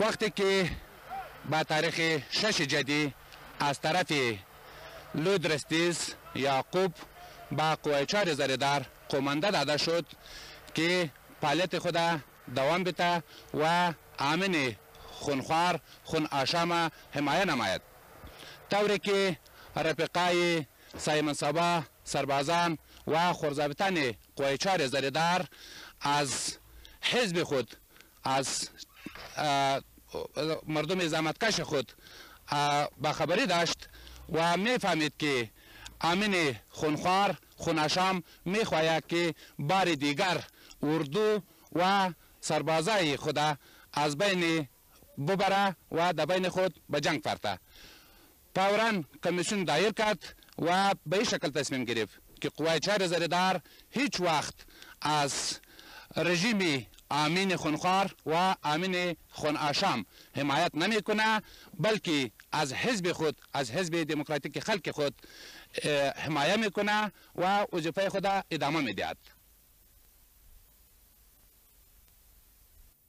وقتی که به تاریخ شش جدی از طرف لودرستیز یعقوب به قوه چار زردار قومنده داده شد که پالیت خود دوام بده و امن خونخوار خون آشام حمایه نماید طوری که رفقای سایمن سبا سربازان و خورزابطان قوه چار زردار از حزب خود از مردم زحمت کش خود با خبری داشت و میفهمید که امین خونخوار خونشام میخواید که بار دیگر اردو و سربازای خدا از بین ببره و در بین خود به جنگ فرته فورا کمیسیون دایر کرد و به این شکل تصمیم گرفت که قوای چهر زردار هیچ وقت از رژیم آمین خونخوار و آمین خون آشام حمایت نمیکنه بلکه از حزب خود از حزب دموکراتیک خلق خود حمایه میکنه و وظیفه خود ادامه میدهد